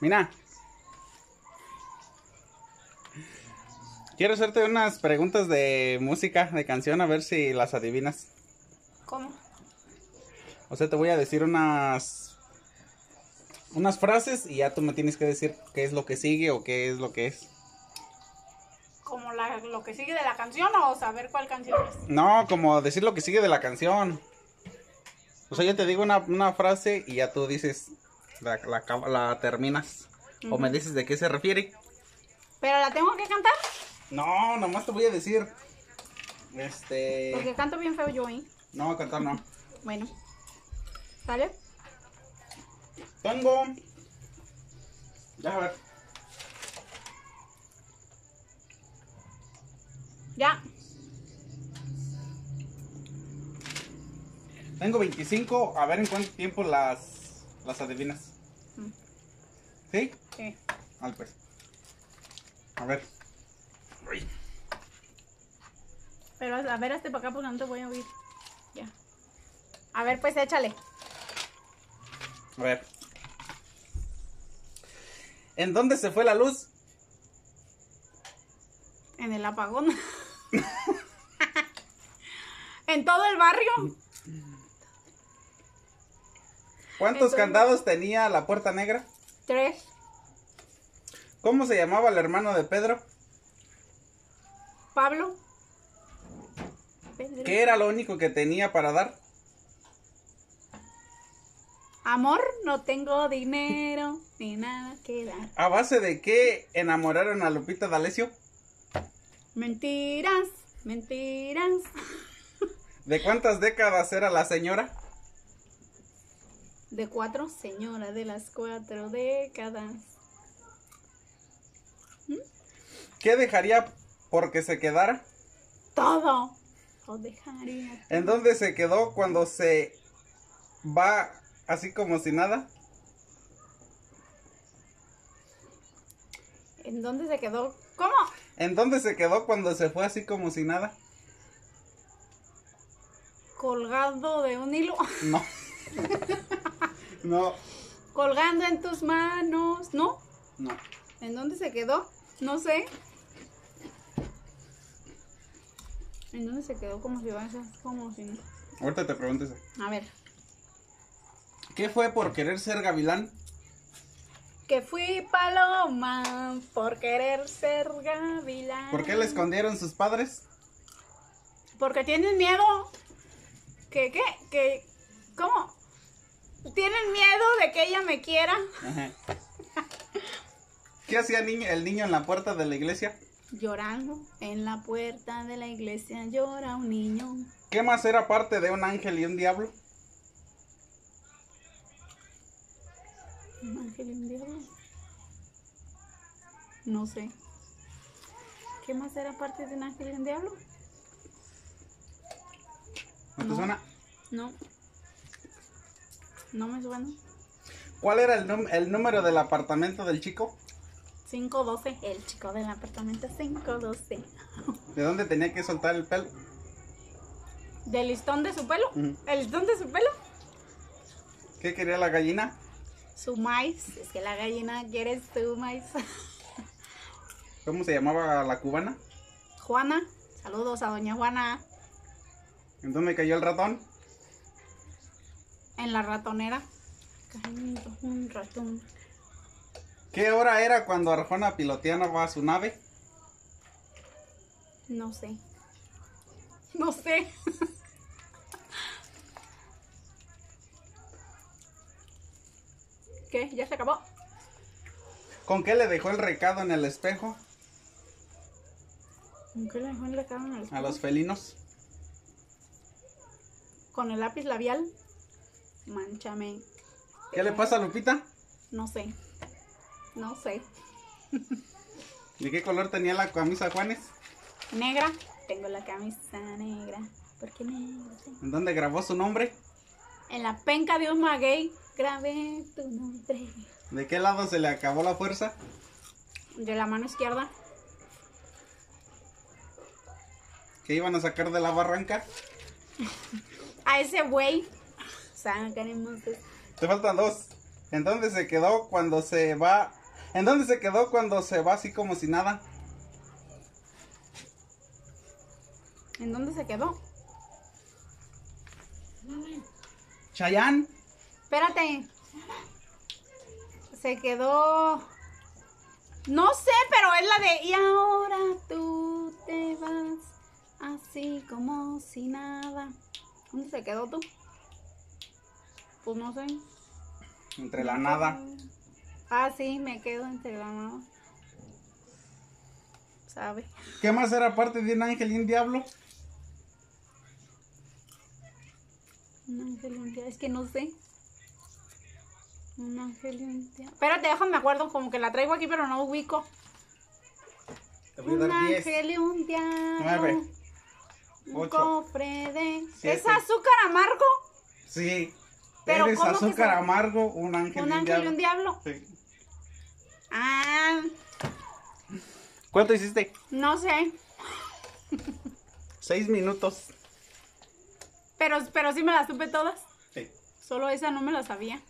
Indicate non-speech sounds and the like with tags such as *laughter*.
Mira. Quiero hacerte unas preguntas de música, de canción, a ver si las adivinas. ¿Cómo? O sea, te voy a decir unas unas frases y ya tú me tienes que decir qué es lo que sigue o qué es lo que es. ¿Como la, lo que sigue de la canción o saber cuál canción es? No, como decir lo que sigue de la canción. O sea, yo te digo una, una frase y ya tú dices, la, la, la terminas. O me dices de qué se refiere. ¿Pero la tengo que cantar? No, nomás te voy a decir. Este. Porque canto bien feo yo, ¿eh? No, cantar no. Bueno. ¿Sale? Tengo. Ya a ver. Ya. Tengo 25. A ver en cuánto tiempo las, las adivinas. Mm. ¿Sí? Sí. Al pues. A ver. Uy. Pero a ver, hazte para acá porque no te voy a oír. Ya. A ver, pues échale. A ver. ¿En dónde se fue la luz? En el apagón. *laughs* en todo el barrio. *laughs* ¿Cuántos Entonces- candados tenía la puerta negra? Tres. ¿Cómo se llamaba el hermano de Pedro? Pablo. Pedro. ¿Qué era lo único que tenía para dar? Amor, no tengo dinero *laughs* ni nada que dar. ¿A base de qué enamoraron a Lupita D'Alessio? Mentiras, mentiras. *laughs* ¿De cuántas décadas era la señora? De cuatro, señora de las cuatro décadas. ¿Qué dejaría porque se quedara? Todo. Lo dejaría. ¿En dónde se quedó cuando se va así como si nada? ¿En dónde se quedó? ¿Cómo? ¿En dónde se quedó cuando se fue así como si nada? Colgado de un hilo. No. *laughs* no. Colgando en tus manos. ¿No? No. ¿En dónde se quedó? No sé. ¿En dónde se quedó? Como si va como si no. Ahorita te pregunto eso. A ver. ¿Qué fue por querer ser gavilán? Que fui paloma por querer ser gavilán. ¿Por qué le escondieron sus padres? Porque tienen miedo. ¿Qué? ¿Qué? ¿Qué? ¿Cómo? ¿Tienen miedo de que ella me quiera? Ajá. ¿Qué hacía el niño en la puerta de la iglesia? Llorando en la puerta de la iglesia llora un niño. ¿Qué más era parte de un ángel y un diablo? ¿Un ángel y un diablo? No sé. ¿Qué más era parte de un ángel y un diablo? ¿No te No. suena? No. No me suena. ¿Cuál era el, número del apartamento del chico? 512. El chico del apartamento 512. ¿De dónde tenía que soltar el pelo? ¿Del listón de su pelo? ¿El listón de su pelo? ¿Qué quería la gallina? Su maíz. Es que la gallina quiere su maíz. ¿Cómo se llamaba la cubana? Juana. Saludos a doña Juana. ¿En dónde cayó el ratón? En la ratonera. Un ratón. ¿Qué hora era cuando Arjona piloteaba su nave? No sé. No sé. *laughs* ¿Qué? ¿Ya se acabó? ¿Con qué le dejó el recado en el espejo ¿Con qué le dejó el recado en el a espejo? los felinos? ¿Con el lápiz labial? Manchame. ¿Qué le pasa a Lupita? No sé. No sé. ¿De qué color tenía la camisa Juanes? Negra. Tengo la camisa negra. ¿Por qué negra? ¿En dónde grabó su nombre? En la penca de un maguey grabé tu nombre. ¿De qué lado se le acabó la fuerza? De la mano izquierda. ¿Que iban a sacar de la barranca? *laughs* A ese güey. Te faltan dos. ¿En dónde se quedó cuando se va? ¿En dónde se quedó cuando se va así como si nada? ¿En dónde se quedó? Chayán. Espérate. Se quedó. No sé, pero es la de. Y ahora tú te vas así como si nada. ¿Dónde se quedó tú? Pues no sé. Entre la nada. Ah, sí, me quedo entre la nada. ¿Sabe? ¿Qué más era parte de un ángel y un diablo? Un ángel y un diablo. Es que no sé. Un ángel y un diablo. Espérate, déjame acuerdo. Como que la traigo aquí, pero no ubico. Te voy a Un dar 10. ángel y un diablo. Nueve. Un Ocho. cofre de. Siete. ¿Es azúcar amargo? Sí. Pero Eres ¿cómo que azúcar amargo, un ángel Un y un ángel y diablo. un diablo. Sí. Ah, ¿Cuánto hiciste? no sé. Seis minutos. Pero, pero sí me las supe todas. Sí. Solo esa no me la sabía.